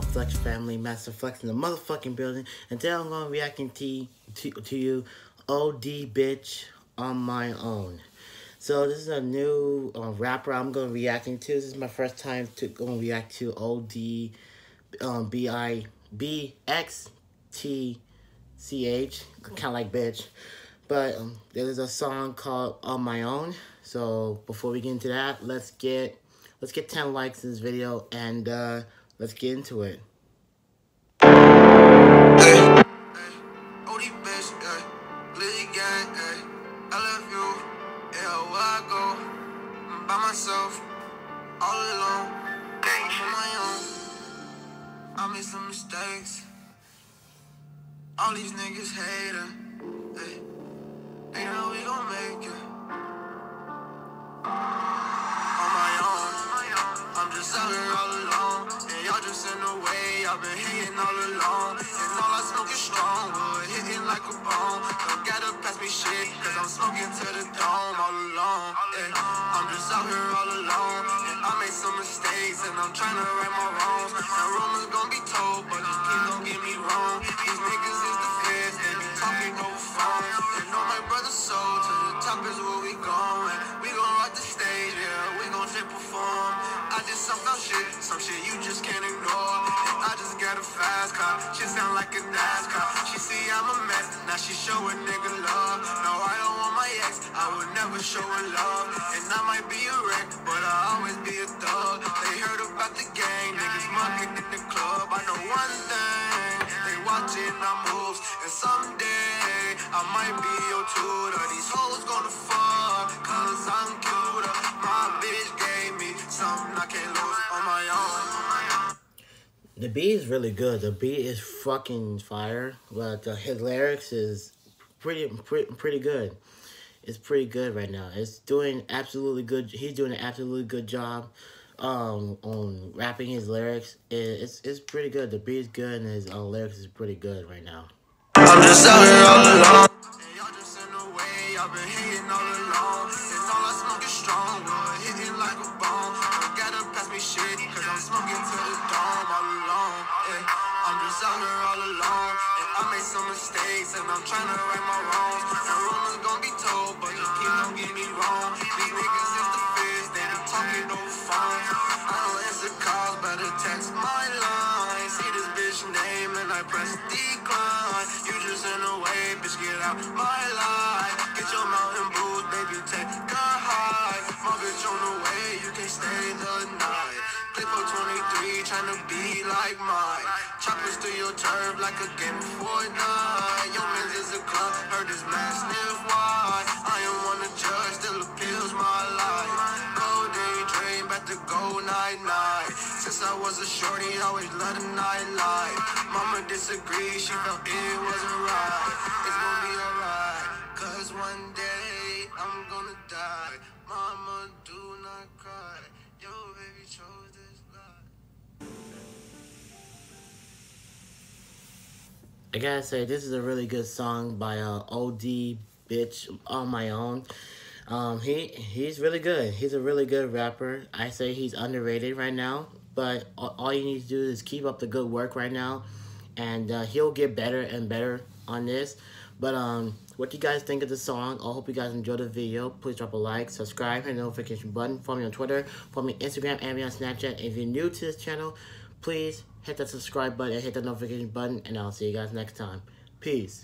Flex Family, Master Flex in the motherfucking building. And today I'm going to reacting to, to, to you, OD Bitch, on my own. So this is a new uh, rapper I'm going to reacting to. This is my first time to go and react to OD um, B I B X T C H, kind of like bitch. But um, there is a song called On My Own. So before we get into that, let's get let's get 10 likes in this video and uh, let's get into it. all these niggas. I've been hating all alone. And all I smoke is strong wood, hitting like a bone. Don't gotta pass me shit, cause I'm smoking to the dome all alone. Yeah, I'm just out here all alone. And I made some mistakes, and I'm trying to right my wrongs. Fast car, she sound like a NASCAR. She see I'm a mess, now she show a nigga love. No, I don't want my ex, I would never show her love. And I might be a wreck, but I'll always be a thug. They heard about the gang, niggas mucking in the club. I know one thing, they watching our moves, and someday I might be your tutor. These hoes gonna fuck, cause I'm cuter. My The beat is really good. The beat is fucking fire, but uh, his lyrics is pretty, pretty, pretty good. It's pretty good right now. It's doing absolutely good. He's doing an absolutely good job um, on rapping his lyrics. It, it's it's pretty good. The beat is good, and his uh, lyrics is pretty good right now. Mistakes, and I'm trying to right my wrongs. And rumors gon' be told, but just please don't get me wrong. These niggas is the feds, they be talking over phones. I don't answer calls, better text my line. See this bitch name, and I press decline. You just in the way, bitch, get out my life. 23, tryna be like mine. Choppers through your turf like a game of Fortnite. Your man's is a club, heard this massive wide. I am one to judge, still appeals my life. Golden dream, about to go night night. Since I was a shorty, always love the nightlife. Mama disagreed, she felt it wasn't right. It's gonna be alright, cause one day I'm gonna die. Mama, do not cry. Yo, baby, chose this I gotta say, this is a really good song by uh, OD Bitch on my own. Um, he he's really good. He's a really good rapper. I say he's underrated right now, but all, you need to do is keep up the good work right now, and uh, he'll get better and better on this. But um, what do you guys think of the song? I hope you guys enjoyed the video. Please drop a like, subscribe, hit the notification button. Follow me on Twitter, follow me on Instagram, and me on Snapchat. If you're new to this channel, please hit that subscribe button and hit that notification button, and I'll see you guys next time. Peace.